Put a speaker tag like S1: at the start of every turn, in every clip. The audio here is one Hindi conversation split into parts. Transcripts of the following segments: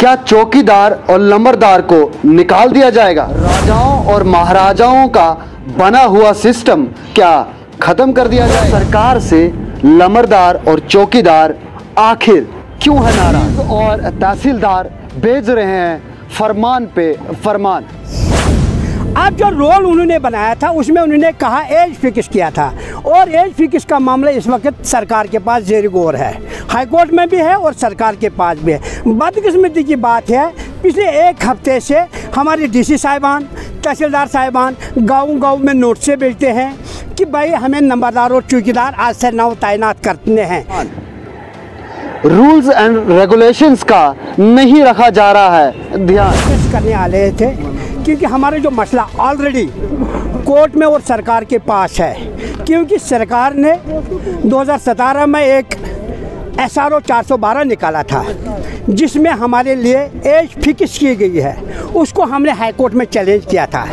S1: क्या चौकीदार और लंबरदार को निकाल दिया जाएगा? राजाओं और महाराजाओं का बना हुआ सिस्टम क्या खत्म कर दिया जाए? सरकार से लमरदार और चौकीदार आखिर क्यों है नाराज़? और तहसीलदार भेज रहे हैं फरमान पे फरमान।
S2: अब जो रोल उन्होंने बनाया था उसमें उन्होंने कहा एज फिक्स किया था। और एज फिक्स का मामला इस वक्त सरकार के पास जेर गौर है। हाईकोर्ट में भी है और सरकार के पास भी है। बदकिस्मती की बात है पिछले एक हफ़्ते से हमारे डीसी साहिबान तहसीलदार साहिबान गाँव गाँव में नोटिस भेजते हैं कि भाई हमें नंबरदार और चौकीदार आज से नौ तैनात करने हैं।
S1: रूल्स एंड रेगुलेशंस का नहीं रखा जा रहा है। ध्यान।
S2: करने आ रहे थे। क्योंकि हमारे जो मसला ऑलरेडी कोर्ट में और सरकार के पास है। क्योंकि सरकार ने 2017 में एक एस आर ओ चार सौ बारह निकाला था, जिसमें हमारे लिए एज फिक्स की गई है। उसको हमने हाई कोर्ट में चैलेंज किया था।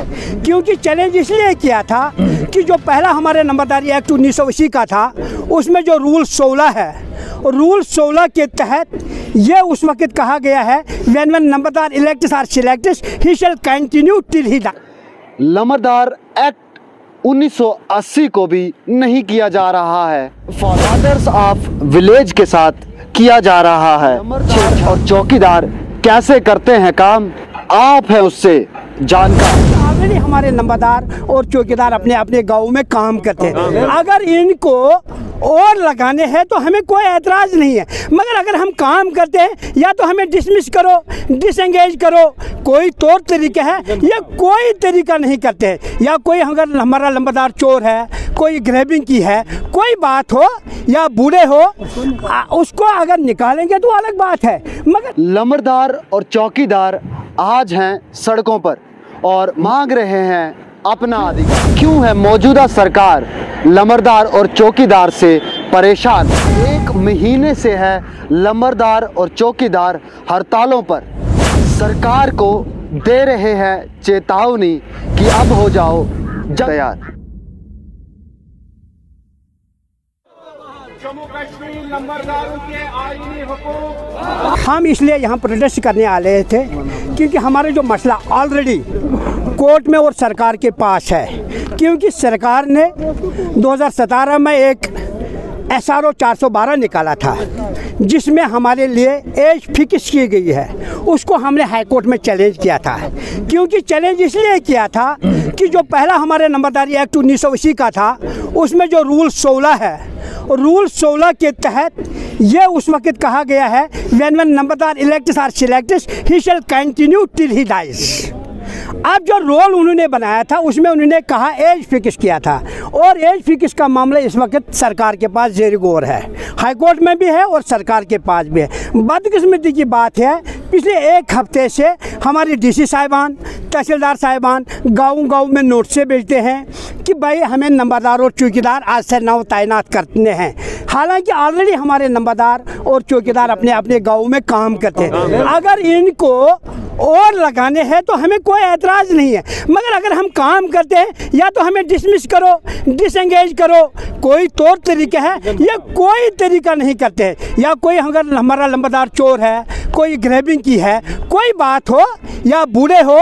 S2: क्योंकि चैलेंज इसलिए किया था कि जो पहला हमारे नंबरदारी एक्ट उन्नीस का था, उसमें जो रूल 16 है रूल 16 के तहत ये उस वक्त कहा गया है when when numberdar elected or selected he shall continue till he
S1: Lambardar act 1980 को भी नहीं किया जा रहा है। फादर्स ऑफ़ विलेज के साथ किया जा रहा है। और चौकीदार कैसे करते हैं काम? आप है उससे जानकार
S2: हमारे नंबरदार और चौकीदार अपने अपने गाँव में काम करते हैं। अगर इनको और लगाने हैं तो हमें कोई एतराज़ नहीं है। मगर अगर हम काम करते हैं या तो हमें डिसमिस करो डिसंगेज करो कोई तौर तरीके है या कोई तरीका नहीं करते। हैं या कोई अगर हमारा लंबादार चोर है कोई ग्रेबिंग की है कोई बात हो या बूढ़े हो उसको अगर निकालेंगे तो अलग बात है। मगर
S1: लमरदार और चौकीदार आज हैं सड़कों पर और मांग रहे हैं अपना अधिकार। क्यों है मौजूदा सरकार लमरदार और चौकीदार से परेशान? एक महीने से है लमरदार और चौकीदार हड़तालों पर। सरकार को दे रहे हैं चेतावनी कि अब हो जाओ तैयार।
S2: हम इसलिए यहाँ प्रोटेस्ट करने आ रहे थे क्योंकि हमारे जो मसला ऑलरेडी कोर्ट में और सरकार के पास है। क्योंकि सरकार ने 2017 में एक एस आर ओ चार सौ बारह निकाला था, जिसमें हमारे लिए एज फिक्स की गई है। उसको हमने हाई कोर्ट में चैलेंज किया था। क्योंकि चैलेंज इसलिए किया था कि जो पहला हमारे नंबरदारी एक्ट उन्नीस का था, उसमें जो रूल 16 है रूल 16 के तहत ये उस वक्त कहा गया है when when numberdar elected or selected he shall continue till he dies अब जो रोल उन्होंने बनाया था, उसमें उन्होंने कहा एज फिक्स किया था। और एज फिक्स का मामला इस वक्त सरकार के पास जेर गौर है। हाई कोर्ट में भी है और सरकार के पास भी है। बदकिस्मती की बात है पिछले एक हफ़्ते से हमारे डीसी साहिबान तहसीलदार साहिबान गाँव गाँव में नोटिस भेजते हैं कि भाई हमें नंबरदार और चौकीदार आज से नौ तैनात करने हैं। हालाँकि ऑलरेडी हमारे नंबरदार और चौकीदार अपने अपने गाँव में काम करते हैं। अगर इनको और लगाने हैं तो हमें कोई एतराज़ नहीं है। मगर अगर हम काम करते हैं या तो हमें डिसमिस करो डिसंगेज करो कोई तौर तरीके है या कोई तरीका नहीं करते। या कोई अगर हमारा लंबरदार चोर है कोई ग्रेबिंग की है कोई बात हो या बूढ़े हो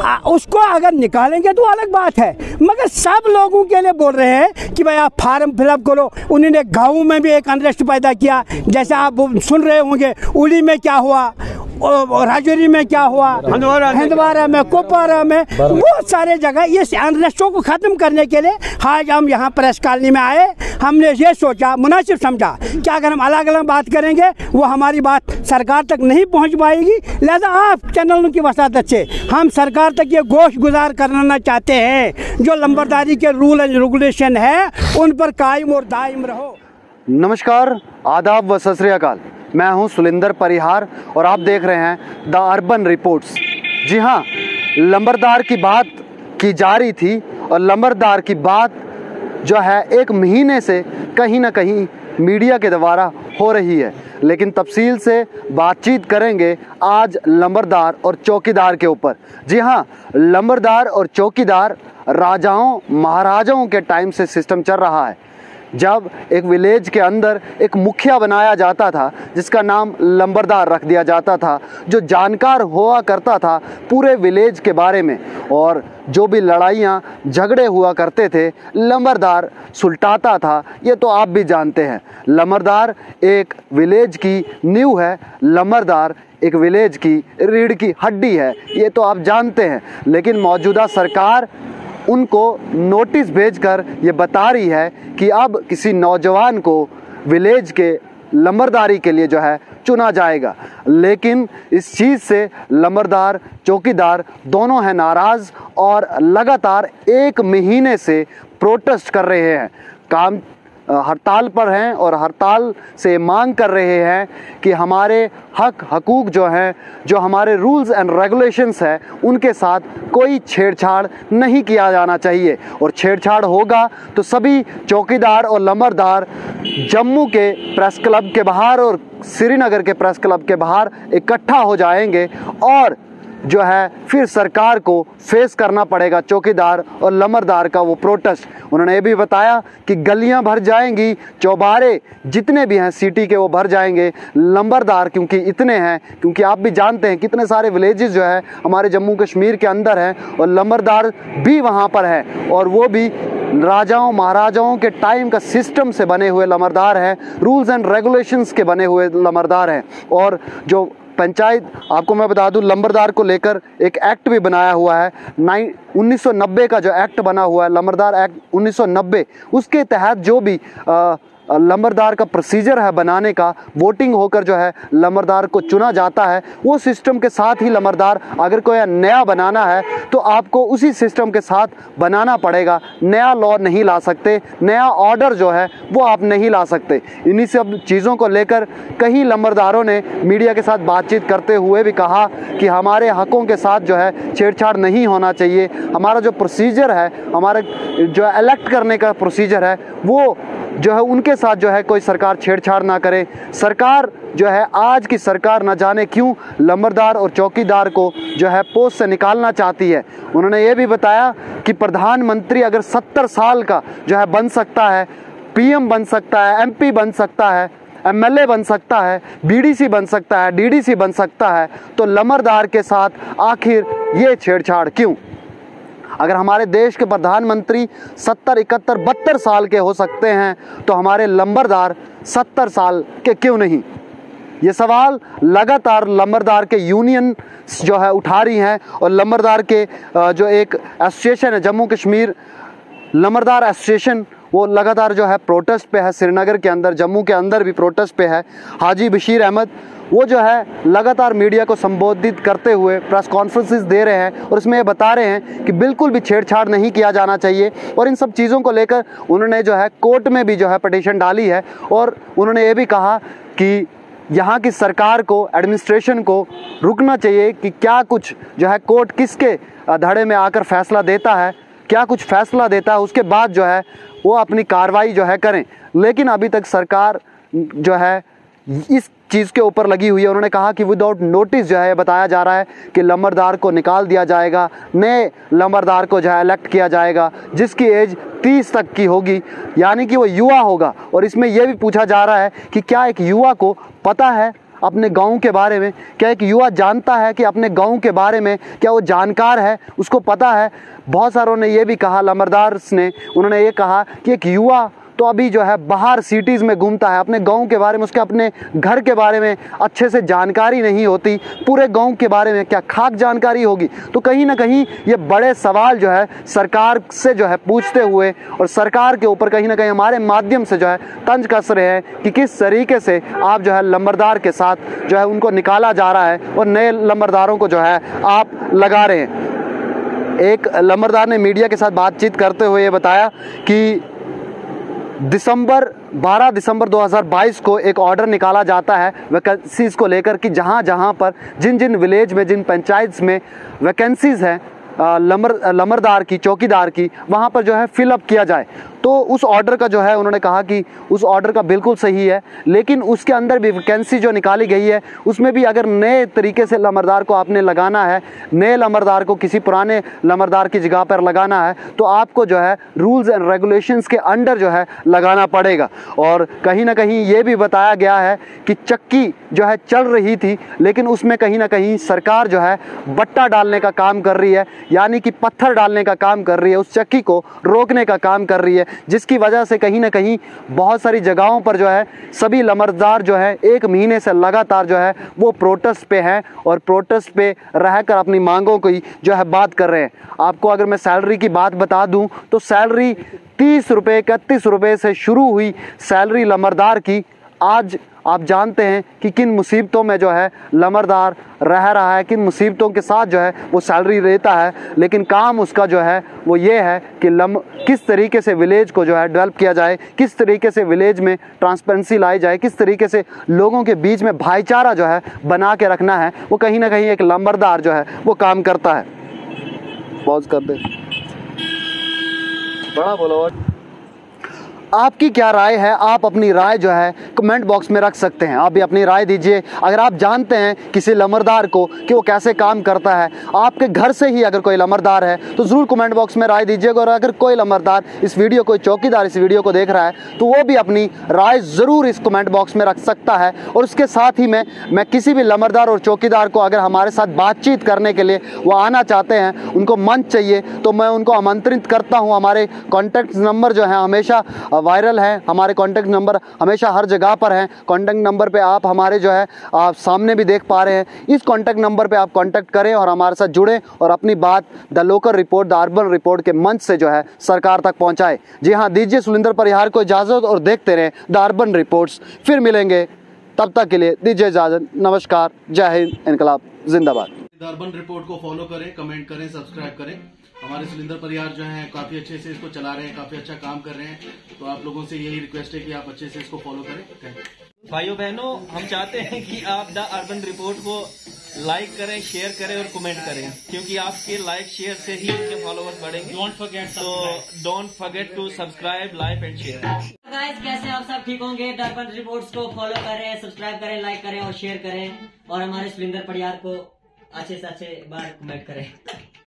S2: आ, उसको अगर निकालेंगे तो अलग बात है। मगर सब लोगों के लिए बोल रहे हैं कि भाई आप फार्म फिलअप करो। उन्होंने गाँव में भी एक अनरेस्ट पैदा किया। जैसे आप सुन रहे होंगे उड़ी में क्या हुआ? राजौरी में क्या हुआ? हंदवारा में कोपारा में बहुत सारे जगह इस अनरेस्टों को ख़त्म करने के लिए आज हम यहाँ प्रेस कॉलोनी में आए। हमने ये सोचा मुनासिब समझा कि अगर हम अलग अलग बात करेंगे वो हमारी बात सरकार तक नहीं पहुँच पाएगी। लिहाजा आप चैनलों की वसादत से हम सरकार तक ये गोश गुजार करना चाहते हैं। जो लंबरदारी के रूल एंड रेगुलेशन है उन पर कायम और दायम रहो।
S1: नमस्कार आदाब व सत श्री अकाल। मैं हूँ सुलिंदर परिहार और आप देख रहे हैं द अर्बन रिपोर्ट्स। जी हाँ लंबरदार की बात की जा रही थी और लंबरदार की बात जो है एक महीने से कहीं ना कहीं मीडिया के द्वारा हो रही है। लेकिन तफसील से बातचीत करेंगे आज लंबरदार और चौकीदार के ऊपर। जी हाँ लंबरदार और चौकीदार राजाओं, महाराजाओं के टाइम से सिस्टम चल रहा है। जब एक विलेज के अंदर एक मुखिया बनाया जाता था, जिसका नाम लंबरदार रख दिया जाता था, जो जानकार हुआ करता था पूरे विलेज के बारे में। और जो भी लड़ाइयाँ झगड़े हुआ करते थे, लंबरदार सुलटाता था, ये तो आप भी जानते हैं। लंबरदार एक विलेज की नींव है, लंबरदार एक विलेज की रीढ़ की हड्डी है, ये तो आप जानते हैं। लेकिन मौजूदा सरकार उनको नोटिस भेजकर ये बता रही है कि अब किसी नौजवान को विलेज के लम्बरदारी के लिए जो है चुना जाएगा। लेकिन इस चीज़ से लम्बरदार चौकीदार दोनों हैं नाराज़ और लगातार एक महीने से प्रोटेस्ट कर रहे हैं। काम हड़ताल पर हैं और हड़ताल से मांग कर रहे हैं कि हमारे हक, हकूक जो हैं, जो हमारे रूल्स एंड रेगुलेशंस हैं, उनके साथ कोई छेड़छाड़ नहीं किया जाना चाहिए। और छेड़छाड़ होगा तो सभी चौकीदार और लंबरदार जम्मू के प्रेस क्लब के बाहर और श्रीनगर के प्रेस क्लब के बाहर इकट्ठा हो जाएँगे और जो है फिर सरकार को फेस करना पड़ेगा चौकीदार और लमरदार का वो प्रोटेस्ट उन्होंने ये भी बताया कि गलियाँ भर जाएँगी, चौबारे जितने भी हैं सिटी के वो भर जाएँगे। लंबरदार क्योंकि इतने हैं, क्योंकि आप भी जानते हैं कितने सारे विलेजेस जो है हमारे जम्मू कश्मीर के अंदर हैं और लंबरदार भी वहाँ पर है और वो भी राजाओं, महाराजाओं के टाइम का सिस्टम से बने हुए लमरदार हैं रूल्स एंड रेगुलेशंस के बने हुए लमरदार हैं और जो पंचायत आपको मैं बता दूँ लंबरदार को लेकर एक एक्ट भी बनाया हुआ है। नाइन 1990 का जो एक्ट बना हुआ है लंबरदार एक्ट 1990 उसके तहत जो भी आ, लंबरदार का प्रोसीजर है बनाने का। वोटिंग होकर जो है लंबरदार को चुना जाता है। वो सिस्टम के साथ ही लंबरदार अगर कोई नया बनाना है तो आपको उसी सिस्टम के साथ बनाना पड़ेगा। नया लॉ नहीं ला सकते। नया ऑर्डर जो है, वो आप नहीं ला सकते। इन्हीं सब चीज़ों को लेकर कई लंबरदारों ने मीडिया के साथ बातचीत करते हुए भी कहा कि हमारे हकों के साथ जो है छेड़छाड़ नहीं होना चाहिए। हमारा जो प्रोसीजर है, हमारे जो इलेक्ट करने का प्रोसीजर है, वो जो है, उनके साथ जो है, कोई सरकार छेड़छाड़ ना करे। सरकार जो है, आज की सरकार न जाने क्यों लंबरदार और चौकीदार को जो है, पोस्ट से निकालना चाहती है। उन्होंने ये भी बताया कि प्रधानमंत्री अगर सत्तर साल का जो है, बन सकता है, पीएम बन सकता है, एमपी बन सकता है, एमएलए बन सकता है, बीडीसी बन सकता है, डीडीसी बन सकता है तो लमरदार के साथ आखिर ये छेड़छाड़ क्यों? अगर हमारे देश के प्रधानमंत्री सत्तर, इकहत्तर, बहत्तर साल के हो सकते हैं तो हमारे लंबरदार सत्तर साल के क्यों नहीं? ये सवाल लगातार लंबरदार के यूनियन जो है उठा रही हैं और लंबरदार के जो एक एसोसिएशन है जम्मू कश्मीर, लंबरदार एसोसिएशन वो लगातार जो है प्रोटेस्ट पे है। श्रीनगर के अंदर, जम्मू के अंदर भी प्रोटेस्ट पे है। हाजी बशीर अहमद वो जो है लगातार मीडिया को संबोधित करते हुए प्रेस कॉन्फ्रेंसेस दे रहे हैं और इसमें ये बता रहे हैं कि बिल्कुल भी छेड़छाड़ नहीं किया जाना चाहिए और इन सब चीज़ों को लेकर उन्होंने जो है कोर्ट में भी जो है पटिशन डाली है और उन्होंने ये भी कहा कि यहाँ की सरकार को, एडमिनिस्ट्रेशन को रुकना चाहिए कि क्या कुछ जो है कोर्ट किसके धड़े में आकर फैसला देता है, क्या कुछ फैसला देता है, उसके बाद जो है वो अपनी कार्रवाई जो है करें। लेकिन अभी तक सरकार जो है इस चीज़ के ऊपर लगी हुई है। उन्होंने कहा कि विदाउट नोटिस जो है बताया जा रहा है कि लंबरदार को निकाल दिया जाएगा नए लंबरदार को जो है इलेक्ट किया जाएगा, जिसकी एज तीस तक की होगी। यानी कि वो युवा होगा। और इसमें यह भी पूछा जा रहा है कि क्या एक युवा को पता है अपने गाँव के बारे में? क्या एक युवा जानता है कि अपने गाँव के बारे में? क्या वो जानकार है? उसको पता है? बहुत सारों ने ये भी कहा लंबरदार्स ने, उन्होंने ये कहा कि एक युवा तो अभी जो है बाहर सिटीज़ में घूमता है। अपने गाँव के बारे में, उसके अपने घर के बारे में अच्छे से जानकारी नहीं होती। पूरे गाँव के बारे में क्या खाक जानकारी होगी? तो कहीं ना कहीं ये बड़े सवाल जो है सरकार से जो है पूछते हुए और सरकार के ऊपर कहीं ना कहीं हमारे माध्यम से जो है तंज कस रहे हैं कि किस तरीके से आप जो है लंबरदार के साथ जो है उनको निकाला जा रहा है और नए लंबरदारों को जो है आप लगा रहे हैं। एक लंबरदार ने मीडिया के साथ बातचीत करते हुए ये बताया कि दिसंबर 12 दिसंबर 2022 को एक ऑर्डर निकाला जाता है वैकेंसीज़ को लेकर कि जहाँ जहाँ पर, जिन जिन विलेज में, जिन पंचायत में वैकेंसीज़ हैं लमर, लमरदार की, चौकीदार की, वहाँ पर जो है फिलअप किया जाए। तो उस ऑर्डर का जो है, उन्होंने कहा कि उस ऑर्डर का बिल्कुल सही है, लेकिन उसके अंदर भी वैकेंसी जो निकाली गई है, उसमें भी अगर नए तरीके से लमरदार को आपने लगाना है, नए लमरदार को किसी पुराने लमरदार की जगह पर लगाना है तो आपको जो है रूल्स एंड रेगुलेशंस के अंडर जो है, लगाना पड़ेगा। और कहीं ना कहीं ये भी बताया गया है कि चक्की जो है, चल रही थी, लेकिन उसमें कहीं ना कहीं सरकार जो है, बट्टा डालने का काम कर रही है, यानी कि पत्थर डालने का काम कर रही है, उस चक्की को रोकने का काम कर रही है। जिसकी वजह से कहीं ना कहीं बहुत सारी जगहों पर जो है, सभी लमरदार जो है, एक महीने से लगातार जो है, वो प्रोटेस्ट पे हैं और प्रोटेस्ट पे रहकर अपनी मांगों की जो है बात कर रहे हैं। आपको अगर मैं सैलरी की बात बता दूँ तो सैलरी तीस रुपये इकतीस रुपये से शुरू हुई सैलरी लमरदार की। आज आप जानते हैं कि किन मुसीबतों में जो है लमरदार रह रहा है, किन मुसीबतों के साथ जो है वो सैलरी लेता है, लेकिन काम उसका जो है वो ये है कि लम, किस तरीके से विलेज को जो है डेवलप किया जाए, किस तरीके से विलेज में ट्रांसपेरेंसी लाई जाए, किस तरीके से लोगों के बीच में भाईचारा जो है बना के रखना है, वो कहीं ना कहीं एक लंबरदार जो है वो काम करता है। पॉज कर दे। बड़ा बोलो आपकी क्या राय है? आप अपनी राय जो है कमेंट बॉक्स में रख सकते हैं। आप भी अपनी राय दीजिए। अगर आप जानते हैं किसी लमरदार को कि वो कैसे काम करता है, आपके घर से ही अगर कोई लमरदार है तो ज़रूर कमेंट बॉक्स में राय दीजिएगा। और अगर कोई लमरदार इस वीडियो कोई चौकीदार इस वीडियो को देख रहा है तो वो भी अपनी राय ज़रूर इस कमेंट बॉक्स में रख सकता है। और उसके साथ ही मैं मैं किसी भी लमरदार और चौकीदार को अगर हमारे साथ बातचीत करने के लिए वो आना चाहते हैं, उनको मंच चाहिए तो मैं उनको आमंत्रित करता हूँ। हमारे कॉन्टैक्ट नंबर जो है, हमेशा वायरल है, हमारे कॉन्टैक्ट नंबर हमेशा हर जगह पर हैं। कॉन्टैक्ट नंबर पे आप हमारे जो है, आप सामने भी देख पा रहे हैं। इस कॉन्टैक्ट नंबर पे आप कॉन्टैक्ट करें और हमारे साथ जुड़ें और अपनी बात the local report the urban report के मंच से जो है, सरकार तक पहुँचाए। जी हाँ दीजिए सुलिंदर परिहार को इजाज़त और देखते रहें द अर्बन रिपोर्ट्स फिर मिलेंगे। तब तक के लिए दीजिए इजाज़त। नमस्कार। जय हिंद। इनकलाब। जिंदाबाद।
S3: अर्बन रिपोर्ट को फॉलो करें कमेंट करें सब्सक्राइब करें। हमारे सुलिंदर परिहार जो हैं काफ़ी अच्छे से इसको चला रहे हैं काफ़ी अच्छा काम कर रहे हैं। तो आप लोगों से यही रिक्वेस्ट है कि आप अच्छे से इसको फॉलो करें। थैंक
S4: भाइयों बहनों हम चाहते हैं कि आप द अर्बन रिपोर्ट को लाइक करें शेयर करें और कमेंट करें क्योंकि आपके लाइक शेयर से ही इनके फॉलोअर्स बढ़ेंगे। डोंट फॉरगेट तो don't forget to subscribe like and share
S5: guys कैसे आप सब ठीक होंगे? अर्बन रिपोर्ट्स को फॉलो करें सब्सक्राइब करें लाइक करें और शेयर करें। और हमारे सुरेंद्र परियार को अच्छे से अच्छे बार कमेंट करें।